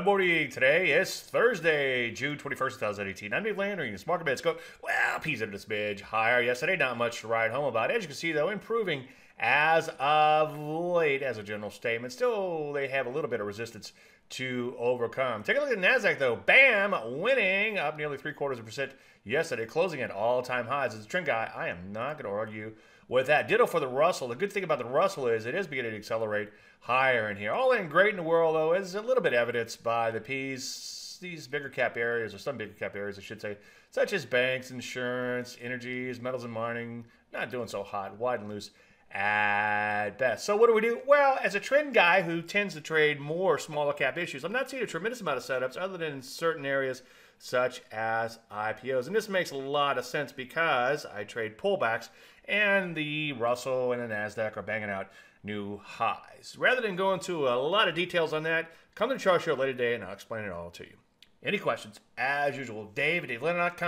Good morning. Today is Thursday, June 21st, 2018. I'm Dave Landry. This market bets go, well, piece of this smidge higher yesterday. Not much to write home about. As you can see, though, improving as of late as a general statement. Still, they have a little bit of resistance to overcome. Take a look at NASDAQ, though. Bam! Winning up nearly three quarters of a percent yesterday, closing at all time highs. As a trend guy, I am not going to argue with that. Ditto for the Russell. The good thing about the Russell is it is beginning to accelerate higher in here. All in great in the world, though, is a little bit evidenced by the P's, these bigger cap areas, or some bigger cap areas, I should say, such as banks, insurance, energies, metals and mining, not doing so hot, wide and loose at best. So what do we do? Well, as a trend guy who tends to trade more smaller cap issues, I'm not seeing a tremendous amount of setups other than in certain areas such as IPOs. And this makes a lot of sense because I trade pullbacks and the Russell and the NASDAQ are banging out new highs. Rather than go into a lot of details on that, come to the chart show later today and I'll explain it all to you. Any questions? As usual, Dave at.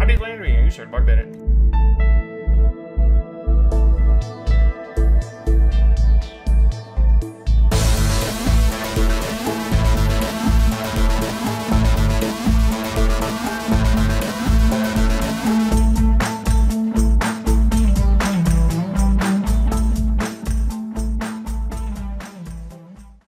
I'm Dave Landry and you started Mark Bennett.